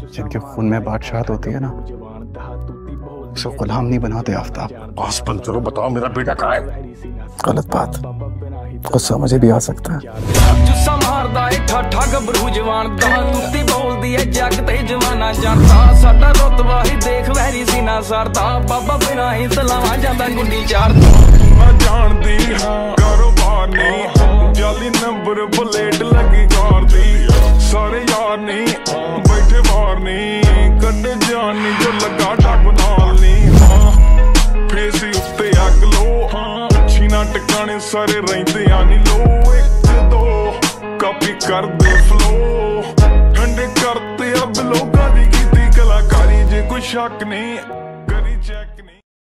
जिनके खून में बादशाहत होती है ना उसे गुलाम नहीं बनाते आफ्ताब पास बंद करो बताओ मेरा बेटा कहाँ है गलत बात गुस्सा मुझे भी आ सकता है ਜੁੱਸਾ ਮਾਰਦਾ ਏ ਠਾਠਾ ਗੱਭਰੂ ਜਵਾਨ ਦਾ ਕੁੱਤੀ ਕੱਢੇ ਜਾਨੀ ਜੋ ਲੱਗਾ ਡੱਬ ਨਾਲ ਨਹੀਂ ਹਾਂ। ਫੇਸ ਉੱਤੇ ਅੱਗ ਲੋ ਅੱਛੀ ਨਾ ਟਿਕਾਣੇ ਸਾਰੇ ਰਹਿੰਦੇ ਆ ਨਹੀਂ ਲੋ। ਇੱਕ, ਦੋ, ਕਾਪੀ ਕਰਦੇ ਫਲੋ ਠੰਡੇ ਕਰਤੇ ਅਬ ਲੋਕਾਂ ਦੀ ਕੀਤੀ ਕਲਾਕਾਰੀ, ਜੇ ਕੋਈ ਸ਼ੱਕ ਨਹੀਂ, ਕਰੀ ਚੈੱਕ ਨਹੀਂ।